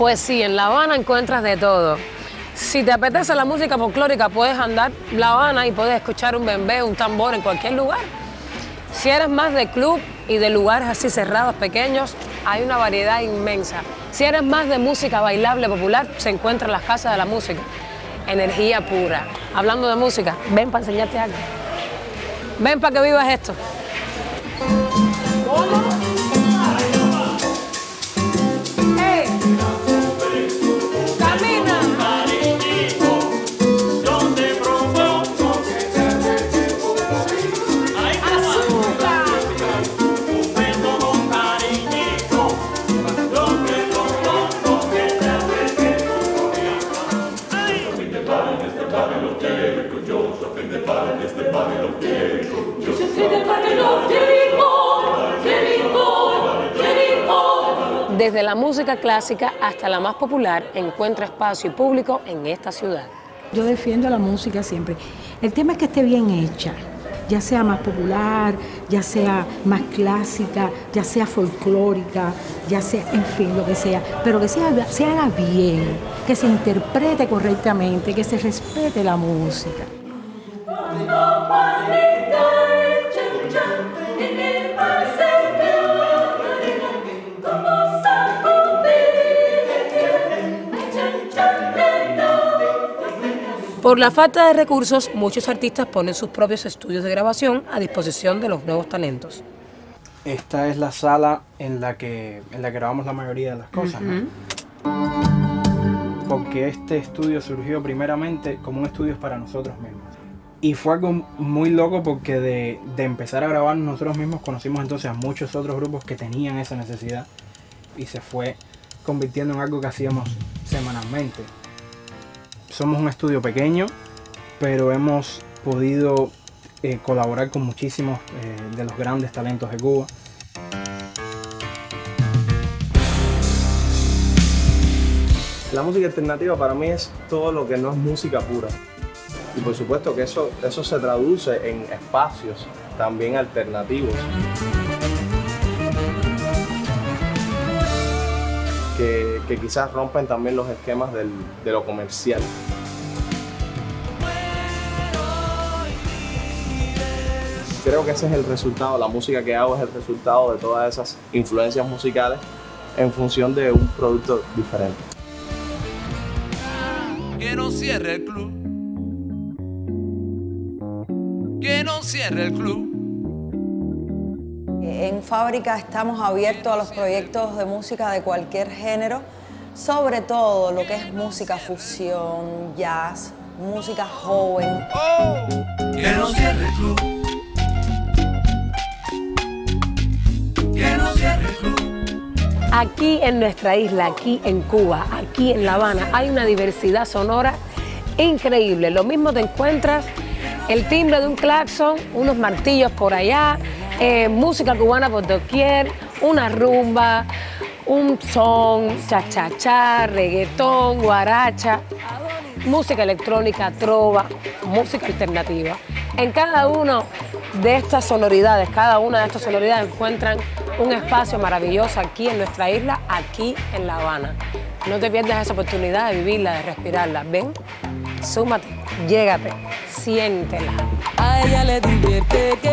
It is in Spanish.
Pues sí, en La Habana encuentras de todo. Si te apetece la música folclórica, puedes andar La Habana y puedes escuchar un bembé, un tambor en cualquier lugar. Si eres más de club y de lugares así cerrados, pequeños, hay una variedad inmensa. Si eres más de música bailable popular, se encuentra en las casas de la música. Energía pura. Hablando de música, ven para enseñarte algo. Ven para que vivas esto. Desde la música clásica hasta la más popular, encuentra espacio y público en esta ciudad. Yo defiendo la música siempre. El tema es que esté bien hecha, ya sea más popular, ya sea más clásica, ya sea folclórica, ya sea, en fin, lo que sea, pero que se haga, se haga bien, que se interprete correctamente, que se respete la música. Por la falta de recursos, muchos artistas ponen sus propios estudios de grabación a disposición de los nuevos talentos. Esta es la sala en la que, en la que grabamos la mayoría de las cosas. ¿no? Porque este estudio surgió primeramente como un estudio para nosotros mismos. Y fue algo muy loco porque de, de empezar a grabar nosotros mismos conocimos entonces a muchos otros grupos que tenían esa necesidad y se fue convirtiendo en algo que hacíamos semanalmente. Somos un estudio pequeño, pero hemos podido eh, colaborar con muchísimos eh, de los grandes talentos de Cuba. La música alternativa para mí es todo lo que no es música pura. Y por supuesto que eso, eso se traduce en espacios también alternativos. Que, quizás rompen también los esquemas de lo comercial. Creo que ese es el resultado, la música que hago es el resultado de todas esas influencias musicales en función de un producto diferente. Que no cierre el club. Que no cierre el club. En Fábrica estamos abiertos a los proyectos de música de cualquier género, sobre todo lo que es música fusión, jazz, música joven. Que no cierre el club. Que no cierre el club. Aquí en nuestra isla, aquí en Cuba, aquí en La Habana, hay una diversidad sonora increíble. Lo mismo te encuentras el timbre de un claxon, unos martillos por allá, eh, música cubana por doquier, una rumba, un son, cha-cha-cha, reggaetón, guaracha, música electrónica, trova, música alternativa. En cada uno de estas sonoridades, cada una de estas sonoridades encuentran un espacio maravilloso aquí en nuestra isla, aquí en La Habana. No te pierdas esa oportunidad de vivirla, de respirarla. Ven, súmate, llégate, siéntela. A ella le divierte que